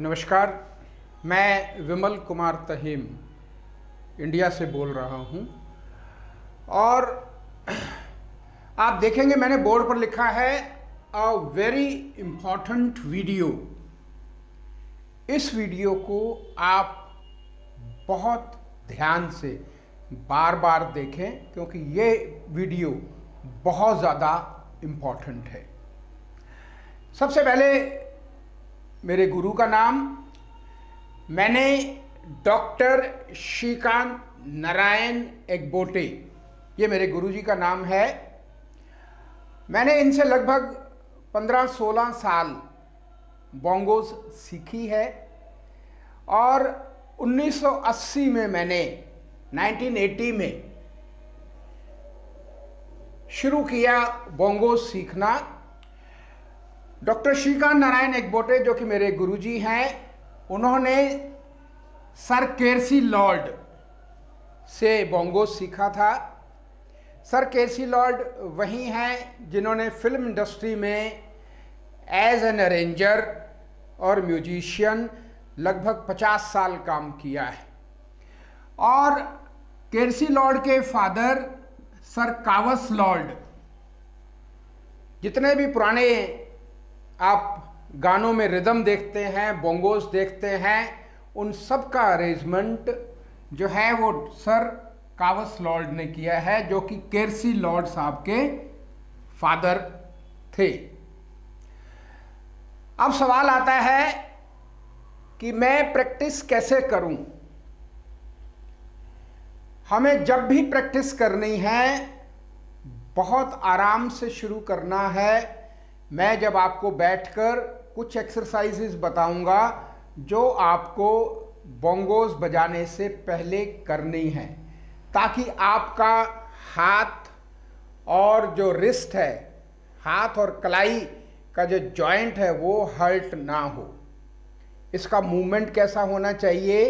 नमस्कार, मैं विमल कुमार तहीम इंडिया से बोल रहा हूँ। और आप देखेंगे मैंने बोर्ड पर लिखा है, अ वेरी इंपॉर्टेंट वीडियो। इस वीडियो को आप बहुत ध्यान से बार बार देखें, क्योंकि ये वीडियो बहुत ज़्यादा इंपॉर्टेंट है। सबसे पहले मेरे गुरु का नाम। मैंने डॉक्टर श्रीकांत नारायण एकबोटे, ये मेरे गुरुजी का नाम है। मैंने इनसे लगभग 15-16 साल बोंगोस सीखी है और 1980 में मैंने 1980 में, शुरू किया बोंगोस सीखना। डॉक्टर श्रीकांत नारायण एकबोटे, जो कि मेरे गुरुजी हैं, उन्होंने सर केरसी लॉर्ड से बोंगो सीखा था। सर केसी लॉर्ड वही हैं, जिन्होंने फ़िल्म इंडस्ट्री में एज एन अरेंजर और म्यूजिशियन लगभग 50 साल काम किया है। और केरसी लॉर्ड के फादर सर कावस लॉर्ड, जितने भी पुराने आप गानों में रिदम देखते हैं बोंगोस देखते हैं, उन सब का अरेंजमेंट जो है वो सर कावस लॉर्ड ने किया है, जो कि केरसी लॉर्ड साहब के फादर थे। अब सवाल आता है कि मैं प्रैक्टिस कैसे करूँ? हमें जब भी प्रैक्टिस करनी है, बहुत आराम से शुरू करना है मैं जब आपको बैठकर कुछ एक्सरसाइजेस बताऊँगा जो आपको बोंगोस बजाने से पहले करनी है, ताकि आपका हाथ और जो रिस्ट है, हाथ और कलाई का जो जॉइंट है वो हर्ट ना हो। इसका मूवमेंट कैसा होना चाहिए?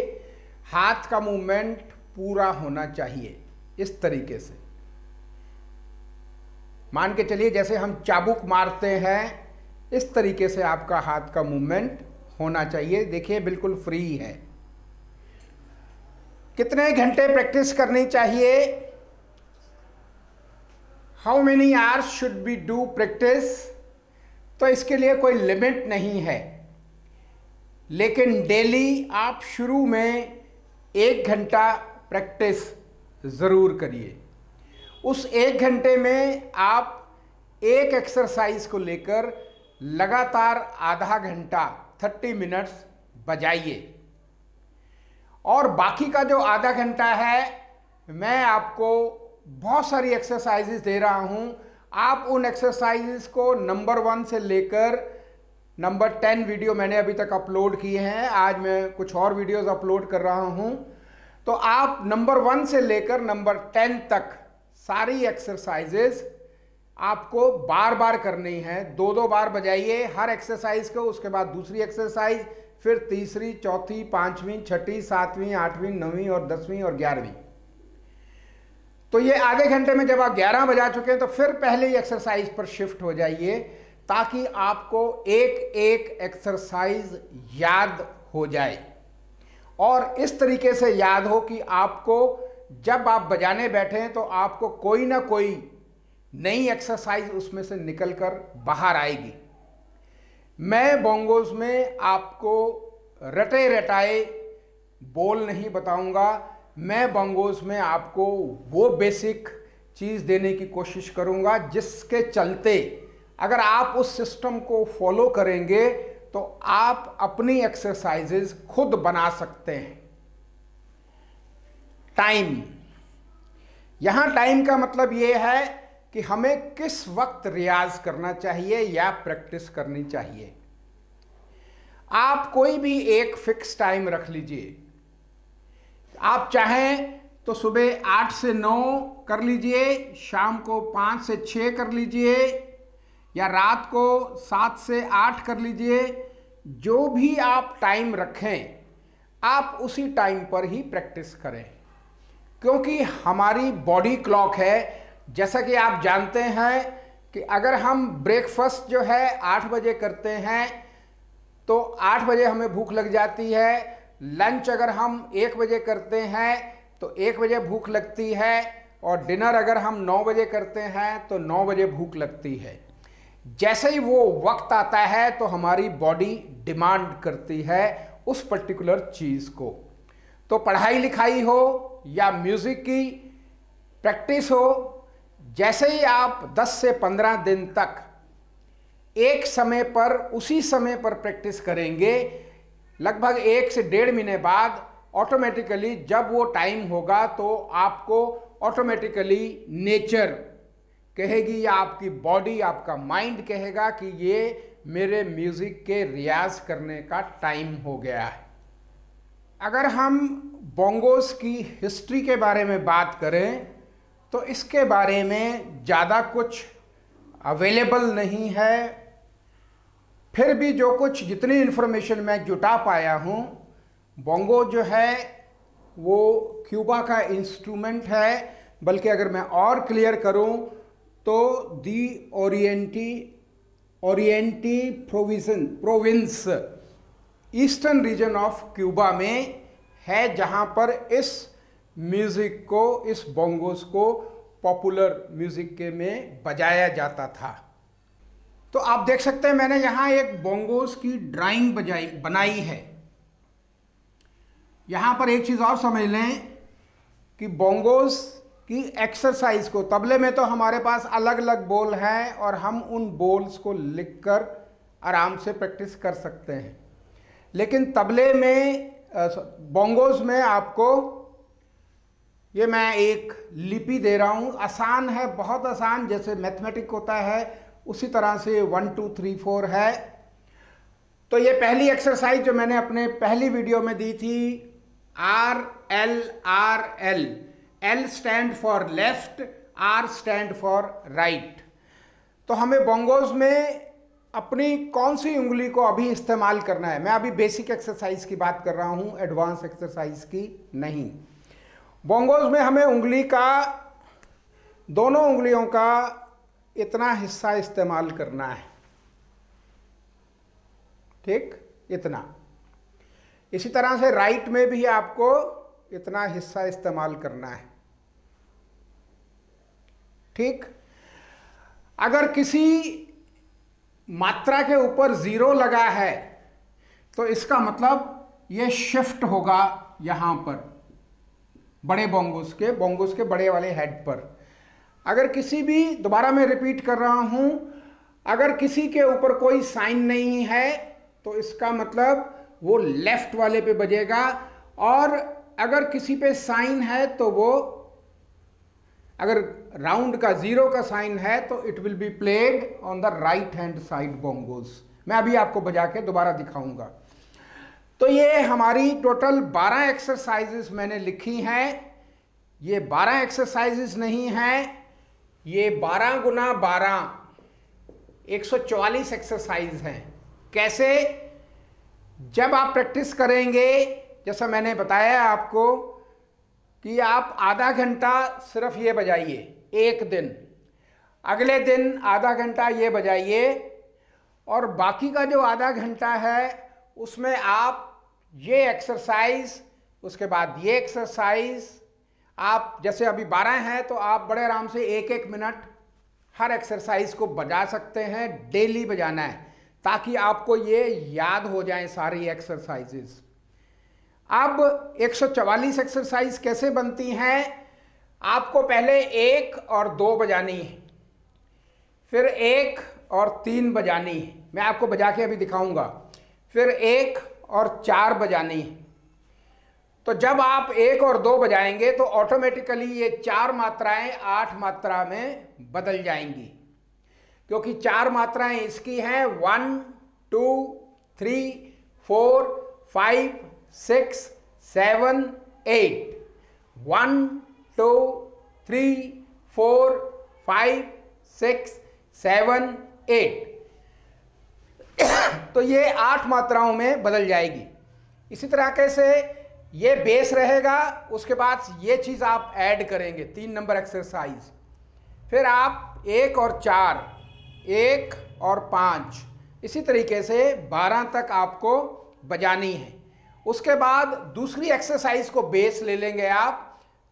हाथ का मूवमेंट पूरा होना चाहिए, इस तरीके से। मान के चलिए, जैसे हम चाबुक मारते हैं, इस तरीके से आपका हाथ का मूवमेंट होना चाहिए। देखिए, बिल्कुल फ्री है। कितने घंटे प्रैक्टिस करनी चाहिए? How many hours should be do practice तो इसके लिए कोई लिमिट नहीं है। लेकिन डेली आप शुरू में एक घंटा प्रैक्टिस ज़रूर करिए। उस एक घंटे में आप एक एक्सरसाइज को लेकर लगातार आधा घंटा थर्टी मिनट्स बजाइए। और बाकी का जो आधा घंटा है, मैं आपको बहुत सारी एक्सरसाइजेस दे रहा हूँ। आप उन एक्सरसाइजेस को नंबर वन से लेकर नंबर टेन वीडियो मैंने अभी तक अपलोड किए हैं। आज मैं कुछ और वीडियोस अपलोड कर रहा हूँ। तो आप नंबर वन से लेकर नंबर टेन तक सारी एक्सरसाइजेस आपको बार बार करनी है। दो दो बार बजाइए हर एक्सरसाइज को, उसके बाद दूसरी एक्सरसाइज फिर तीसरी, चौथी, पांचवीं, छठी, सातवीं, आठवीं, नौवीं और दसवीं और ग्यारहवीं। तो ये आधे घंटे में जब आप ग्यारह बजा चुके हैं तो फिर पहले ही एक्सरसाइज पर शिफ्ट हो जाइए ताकि आपको एक एक एक्सरसाइज याद हो जाए। और इस तरीके से याद हो कि आपको जब आप बजाने बैठे हैं तो आपको कोई ना कोई नई एक्सरसाइज उसमें से निकलकर बाहर आएगी। मैं बोंगोज में आपको रटे रटाए बोल नहीं बताऊँगा। मैं बोंगोज में आपको वो बेसिक चीज़ देने की कोशिश करूँगा जिसके चलते अगर आप उस सिस्टम को फॉलो करेंगे तो आप अपनी एक्सरसाइजेज खुद बना सकते हैं। टाइम। यहाँ टाइम का मतलब यह है कि हमें किस वक्त रियाज करना चाहिए या प्रैक्टिस करनी चाहिए। आप कोई भी एक फिक्स टाइम रख लीजिए। आप चाहें तो सुबह आठ से नौ कर लीजिए, शाम को पाँच से छः कर लीजिए, या रात को सात से आठ कर लीजिए। जो भी आप टाइम रखें, आप उसी टाइम पर ही प्रैक्टिस करें। क्योंकि हमारी बॉडी क्लॉक है। जैसा कि आप जानते हैं कि अगर हम ब्रेकफास्ट जो है आठ बजे करते हैं तो आठ बजे हमें भूख लग जाती है। लंच अगर हम एक बजे करते हैं तो एक बजे भूख लगती है। और डिनर अगर हम नौ बजे करते हैं तो नौ बजे भूख लगती है। जैसे ही वो वक्त आता है तो हमारी बॉडी डिमांड करती है उस पर्टिकुलर चीज़ को। तो पढ़ाई लिखाई हो या म्यूज़िक की प्रैक्टिस हो, जैसे ही आप 10 से 15 दिन तक एक समय पर उसी समय पर प्रैक्टिस करेंगे, लगभग एक से डेढ़ महीने बाद ऑटोमेटिकली जब वो टाइम होगा तो आपको ऑटोमेटिकली नेचर कहेगी या आपकी बॉडी आपका माइंड कहेगा कि ये मेरे म्यूज़िक के रियाज करने का टाइम हो गया है। अगर हम बोंगोस की हिस्ट्री के बारे में बात करें तो इसके बारे में ज़्यादा कुछ अवेलेबल नहीं है। फिर भी जो कुछ जितनी इन्फॉर्मेशन मैं जुटा पाया हूँ, बोंगो जो है, वो क्यूबा का इंस्ट्रूमेंट है। बल्कि अगर मैं और क्लियर करूँ तो the Oriente Oriente provision province eastern region of Cuba में है जहाँ पर इस म्यूज़िक को, इस बोंगोस को पॉपुलर म्यूज़िक के में बजाया जाता था। तो आप देख सकते हैं, मैंने यहाँ एक बोंगोस की ड्राइंग बजाई, बनाई है। यहाँ पर एक चीज़ और समझ लें कि बोंगोस की एक्सरसाइज को, तबले में तो हमारे पास अलग अलग बोल हैं और हम उन बोल्स को लिखकर आराम से प्रैक्टिस कर सकते हैं। लेकिन तबले में बोंगोस में आपको, ये मैं एक लिपि दे रहा हूँ। आसान है, बहुत आसान, जैसे मैथमेटिक होता है, उसी तरह से वन, टू, थ्री, फोर है। तो ये पहली एक्सरसाइज जो मैंने अपने पहली वीडियो में दी थी R L R L L stand for left R stand for right तो हमें बोंगोज में अपनी कौन सी उंगली को अभी इस्तेमाल करना है? मैं अभी बेसिक एक्सरसाइज की बात कर रहा हूँ एडवांस एक्सरसाइज की नहीं। बोंगोज में हमें उंगली का, दोनों उंगलियों का इतना हिस्सा इस्तेमाल करना है। ठीक? इतना। इसी तरह से राइट में भी आपको इतना हिस्सा इस्तेमाल करना है। ठीक? अगर किसी मात्रा के ऊपर ज़ीरो लगा है तो इसका मतलब ये शिफ्ट होगा यहाँ पर, बड़े बोंगोस के बोंगोस के बड़े वाले हेड पर। अगर किसी भी, दोबारा मैं रिपीट कर रहा हूँ, अगर किसी के ऊपर कोई साइन नहीं है तो इसका मतलब वो लेफ़्ट वाले पे बजेगा, और अगर किसी पे साइन है तो वो अगर राउंड का ज़ीरो का साइन है तो it will be played on the right hand side bongos मैं अभी आपको बजा के दोबारा दिखाऊँगा। तो ये हमारी टोटल 12 एक्सरसाइजेस मैंने लिखी हैं। ये 12 एक्सरसाइजेस नहीं हैं। ये 12 गुना बारह, एक एक्सरसाइज हैं। कैसे? जब आप प्रैक्टिस करेंगे, जैसा मैंने बताया आपको कि आप आधा घंटा सिर्फ़ ये बजाइए, एक दिन। अगले दिन आधा घंटा ये बजाइए और बाकी का जो आधा घंटा है, उसमें आप ये एक्सरसाइज उसके बाद ये एक्सरसाइज आप जैसे अभी बारह हैं तो आप बड़े आराम से एक एक मिनट हर एक्सरसाइज को बजा सकते हैं डेली बजाना है, ताकि आपको ये याद हो जाए सारी एक्सरसाइजेस अब 144 एक्सरसाइज कैसे बनती हैं? आपको पहले एक और दो बजानी है। फिर एक और तीन बजानी है। मैं आपको बजा के अभी दिखाऊँगा। फिर एक और चार बजानी है। तो जब आप एक और दो बजाएँगे तो ऑटोमेटिकली ये चार मात्राएँ आठ मात्रा में बदल जाएँगी। क्योंकि चार मात्राएँ इसकी हैं। One two three four five six, seven, eight. One, two, three, four, five, six, seven, eight. तो ये आठ मात्राओं में बदल जाएगी। इसी तरह कैसे ये बेस रहेगा, उसके बाद ये चीज़ आप ऐड करेंगे, तीन नंबर एक्सरसाइज फिर आप एक और चार, एक और पाँच, इसी तरीके से 12 तक आपको बजानी है। उसके बाद दूसरी एक्सरसाइज को बेस ले लेंगे आप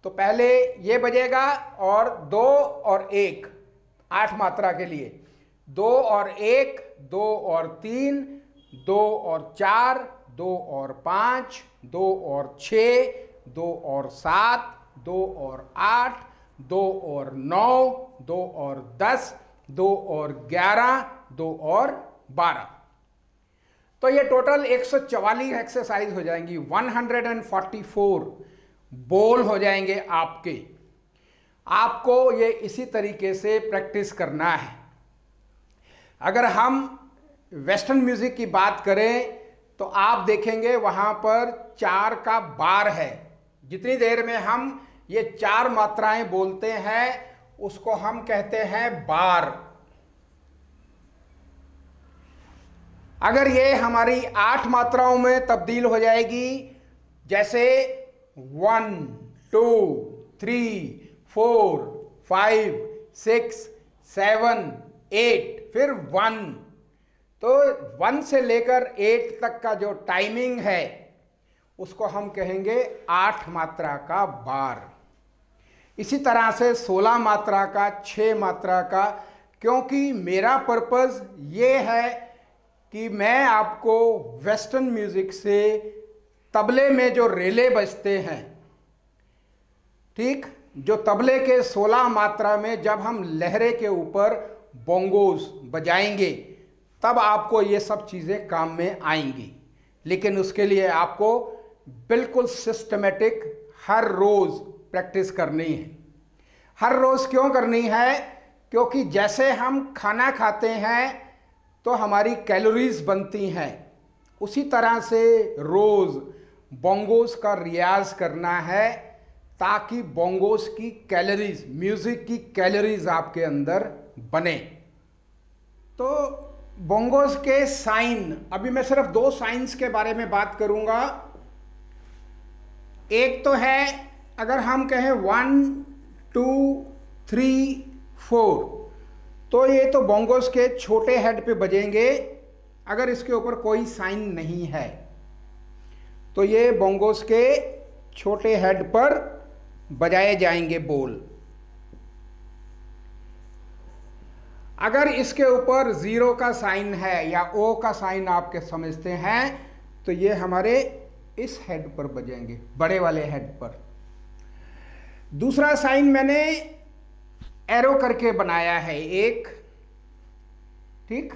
तो पहले ये बजेगा और दो और एक आठ मात्रा के लिए दो और एक दो और तीन दो और चार दो और पाँच दो और छ दो और सात दो और आठ दो और नौ दो और दस दो और ग्यारह दो और बारह तो ये टोटल 144 एक्सरसाइज हो जाएँगी 144 बोल हो जाएँगे आपके। आपको ये इसी तरीके से प्रैक्टिस करना है। अगर हम वेस्टर्न म्यूज़िक की बात करें तो आप देखेंगे वहाँ पर चार का बार है। जितनी देर में हम ये चार मात्राएँ बोलते हैं, उसको हम कहते हैं बार। अगर ये हमारी आठ मात्राओं में तब्दील हो जाएगी, जैसे one, two, three, four, five, six, seven, eight, फिर वन। तो वन से लेकर एट तक का जो टाइमिंग है, उसको हम कहेंगे आठ मात्रा का बार। इसी तरह से सोलह मात्रा का छः मात्रा का, क्योंकि मेरा पर्पज़ ये है कि मैं आपको वेस्टर्न म्यूज़िक से तबले में जो रेले बजते हैं, ठीक, जो तबले के 16 मात्रा में जब हम लहरे के ऊपर बोंगोज बजाएँगे, तब आपको ये सब चीज़ें काम में आएँगी। लेकिन उसके लिए आपको बिल्कुल सिस्टमेटिक हर रोज़ प्रैक्टिस करनी है। हर रोज़ क्यों करनी है? क्योंकि जैसे हम खाना खाते हैं तो हमारी कैलोरीज बनती हैं। उसी तरह से रोज़ बोंगोस का रियाज करना है ताकि बोंगोस की कैलोरीज म्यूज़िक की कैलोरीज आपके अंदर बने। तो बोंगोस के साइन अभी मैं सिर्फ़ दो साइंस के बारे में बात करूँगा। एक तो है, अगर हम कहें वन टू थ्री फोर तो ये तो बोंगोस के छोटे हेड पे बजेंगे, अगर इसके ऊपर कोई साइन नहीं है। तो ये बोंगोस के छोटे हेड पर बजाए जाएँगे बोल। अगर इसके ऊपर ज़ीरो का साइन है या ओ का साइन आपके समझते हैं तो ये हमारे इस हेड पर बजेंगे, बड़े वाले हेड पर। दूसरा साइन मैंने एरो करके बनाया है एक, ठीक?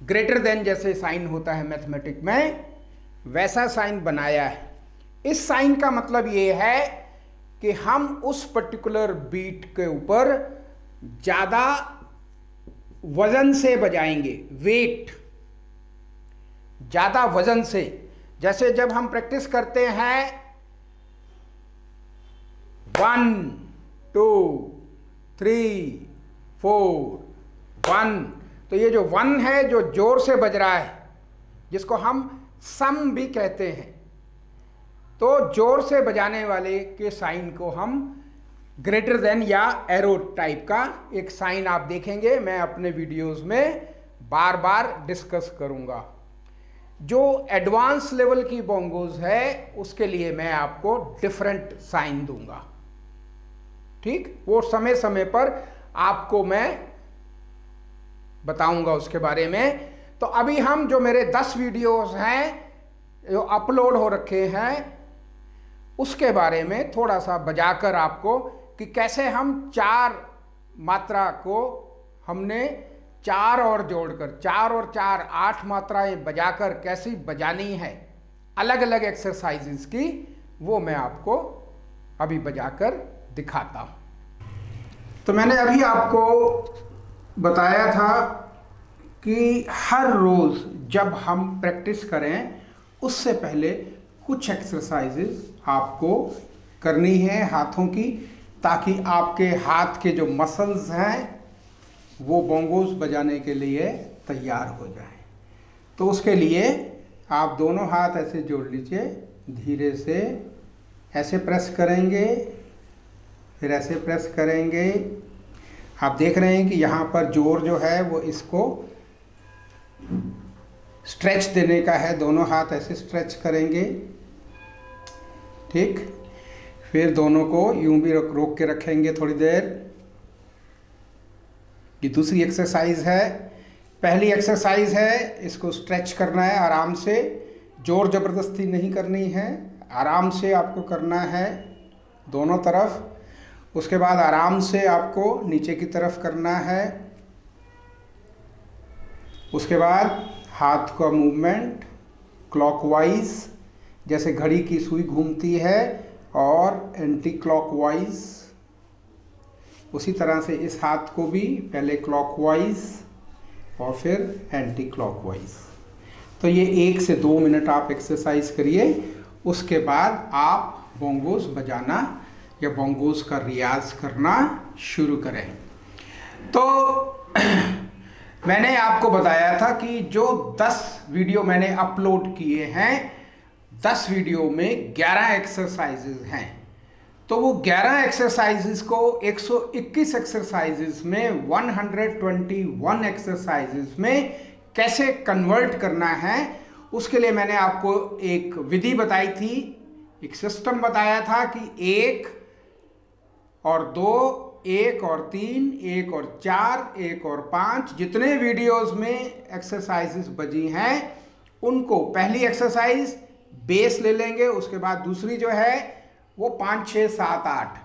ग्रेटर देन जैसे साइन होता है मैथमेटिक में, वैसा साइन बनाया है। इस साइन का मतलब ये है कि हम उस पर्टिकुलर बीट के ऊपर ज़्यादा वज़न से बजाएँगे वेट ज़्यादा वज़न से। जैसे जब हम प्रैक्टिस करते हैं one two three, four, one. तो ये जो वन है, जो ज़ोर से बज रहा है, जिसको हम सम भी कहते हैं तो ज़ोर से बजाने वाले के साइन को हम ग्रेटर देन या एरो टाइप का एक साइन आप देखेंगे। मैं अपने वीडियोस में बार बार डिस्कस करूँगा। जो एडवांस लेवल की बोंगोज है, उसके लिए मैं आपको डिफरेंट साइन दूँगा। ठीक? वो समय समय पर आपको मैं बताऊँगा उसके बारे में। तो अभी हम जो मेरे दस वीडियोस हैं, जो अपलोड हो रखे हैं, उसके बारे में थोड़ा सा बजाकर आपको कि कैसे हम चार मात्रा को हमने चार और जोड़कर, चार और चार, आठ मात्राएँ बजाकर कैसी बजानी है अलग अलग एक्सरसाइजेस की, वो मैं आपको अभी बजाकर दिखाता हूँ। तो मैंने अभी आपको बताया था कि हर रोज़ जब हम प्रैक्टिस करें, उससे पहले कुछ एक्सरसाइजेस आपको करनी है हाथों की, ताकि आपके हाथ के जो मसल्स हैं, वो बोंगोस बजाने के लिए तैयार हो जाए। तो उसके लिए आप दोनों हाथ ऐसे जोड़ लीजिए, धीरे से ऐसे प्रेस करेंगे फिर ऐसे प्रेस करेंगे। आप देख रहे हैं कि यहाँ पर ज़ोर जो है वो इसको स्ट्रेच देने का है। दोनों हाथ ऐसे स्ट्रेच करेंगे। ठीक? फिर दोनों को यूँ भी रोक रोक के रखेंगे थोड़ी देर। ये दूसरी एक्सरसाइज है। पहली एक्सरसाइज है, इसको स्ट्रेच करना है आराम से। ज़ोर ज़बरदस्ती नहीं करनी है, आराम से आपको करना है। दोनों तरफ़। उसके बाद आराम से आपको नीचे की तरफ़ करना है। उसके बाद हाथ का मूवमेंट क्लॉकवाइज जैसे घड़ी की सुई घूमती है और एंटी क्लॉकवाइज उसी तरह से इस हाथ को भी पहले क्लॉकवाइज और फिर एंटी क्लॉकवाइज तो ये एक से दो मिनट आप एक्सरसाइज करिए, उसके बाद आप बोंगोस बजाना या बोंगोस का रियाज करना शुरू करें। तो मैंने आपको बताया था कि जो 10 वीडियो मैंने अपलोड किए हैं 10 वीडियो में 11 एक्सरसाइजेज हैं। तो वो 11 एक्सरसाइजेज को 121 एक्सरसाइजेज में 121 एक्सरसाइजेज में कैसे कन्वर्ट करना है, उसके लिए मैंने आपको एक विधि बताई थी। एक सिस्टम बताया था कि एक और दो, एक और तीन, एक और चार, एक और पाँच, जितने वीडियोस में एक्सरसाइजेस बजी हैं, उनको पहली एक्सरसाइज बेस ले लेंगे, उसके बाद दूसरी जो है, वो पाँच छः सात, आठ।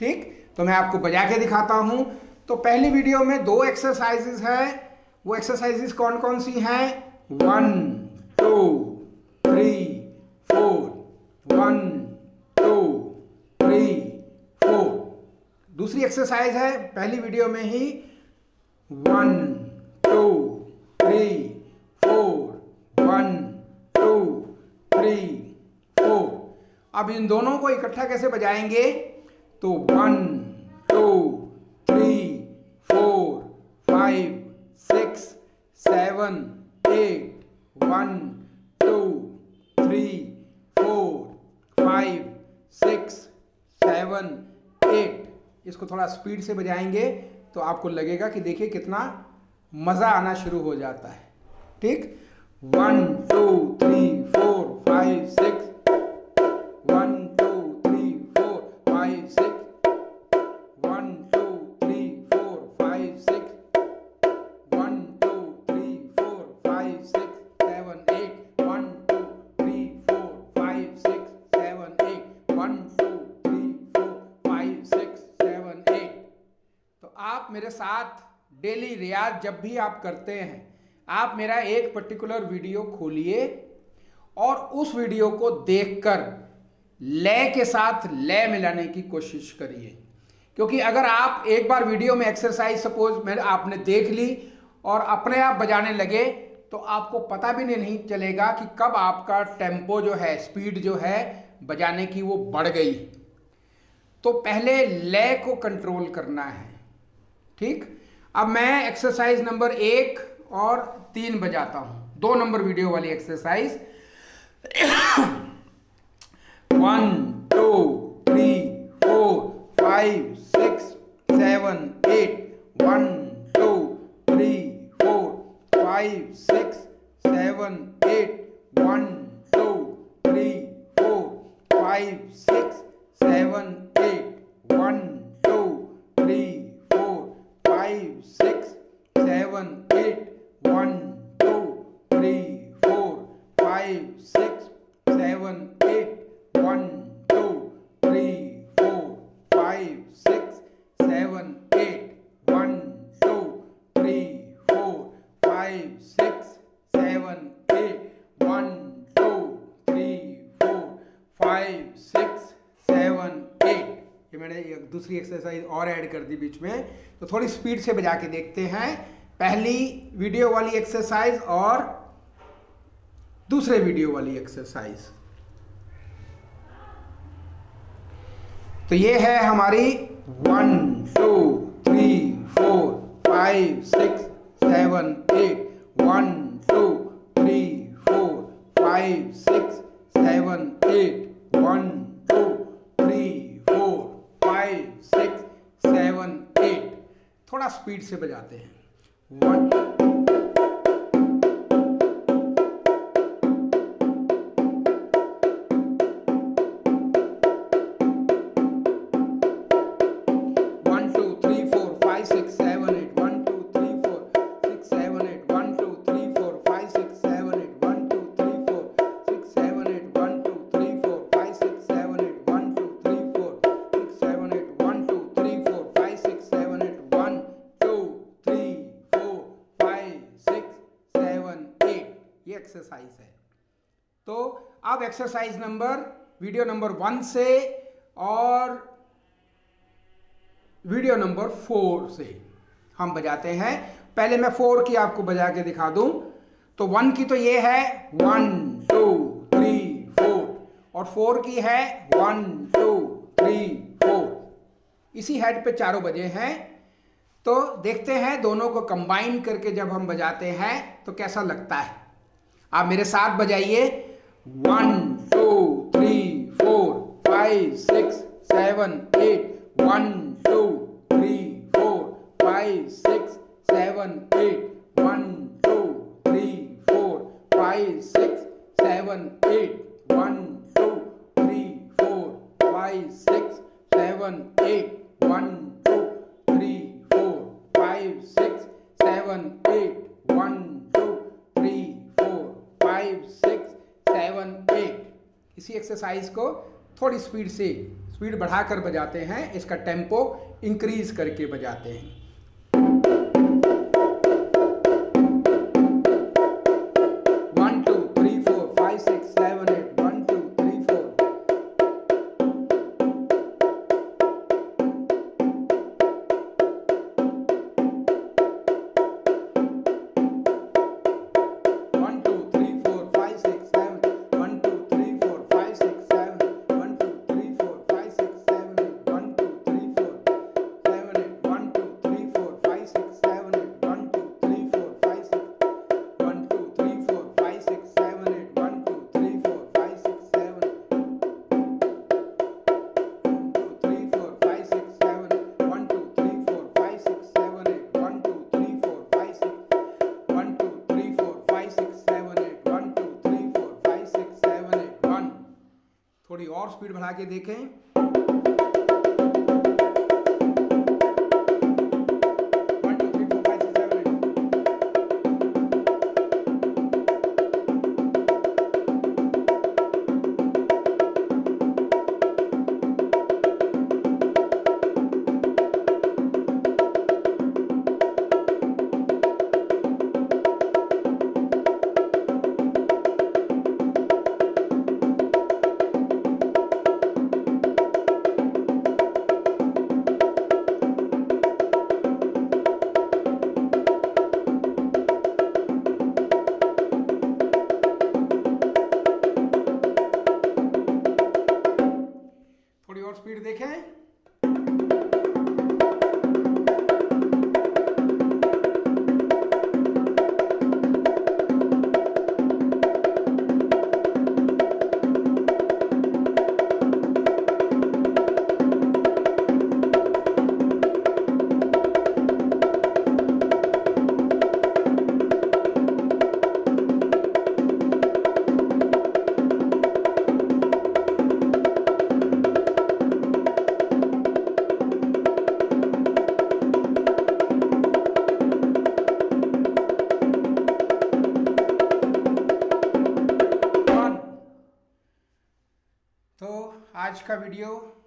ठीक? तो मैं आपको बजा के दिखाता हूँ। तो पहली वीडियो में दो एक्सरसाइजेस है, वो एक्सरसाइजेस कौन कौन सी हैं? वन टू दूसरी एक्सरसाइज है, पहली वीडियो में ही one two three four one two three four अब इन दोनों को इकट्ठा कैसे बजाएँगे? तो one two three four five six seven eight one two three four five six seven eight इसको थोड़ा स्पीड से बजाएँगे तो आपको लगेगा कि देखिए कितना मज़ा आना शुरू हो जाता है। ठीक? One two three four five six daily रियाज जब भी आप करते हैं, आप मेरा एक पर्टिकुलर वीडियो खोलिए और उस वीडियो को देखकर लय के साथ लय मिलाने की कोशिश करिए। क्योंकि अगर आप एक बार वीडियो में एक्सरसाइज सपोज़ मैंने आपने देख ली और अपने आप बजाने लगे तो आपको पता भी नहीं चलेगा कि कब आपका टेंपो जो है स्पीड जो है, बजाने की वो बढ़ गई। तो पहले लय को कंट्रोल करना है, ठीक? अब मैं एक्सरसाइज नंबर एक और तीन बजाता हूँ। दो नंबर वीडियो वाली exercise one two three four five six seven eight one two three four five six seven eight one two three four five six seven seven eight one two three four five six seven eight one two three four five six seven eight one two three four five six seven eight one two three four five six seven eight ये मैंने एक दूसरी exercise और add कर दी बीच में। तो थोड़ी speed से बजा के देखते हैं। पहली वीडियो वाली एक्सरसाइज और दूसरे वीडियो वाली एक्सरसाइज तो ये है हमारी one two three four five six seven eight one two three four five six seven eight one two three four five six seven eight थोड़ा स्पीड से बजाते हैं। One. एक्सरसाइज है। तो अब exercise number video number one से और video number four से हम बजाते हैं। पहले मैं फोर की आपको बजा के दिखा दूँ। तो वन की तो ये है वन टू थ्री फोर और फोर की है वन टू थ्री फोर इसी हेड पे चारों बजे हैं। तो देखते हैं दोनों को कंबाइन करके जब हम बजाते हैं तो कैसा लगता है। आप मेरे साथ बजाइए। One two three four five six seven eight one two three four five six seven eight one two three four five six seven eight one two three four five six seven eight one two three four five six seven eight one seven eight इसी exercise को थोड़ी speed से speed बढ़ाकर बजाते हैं, इसका tempo increase करके बजाते हैं। और स्पीड बढ़ा के देखें। आज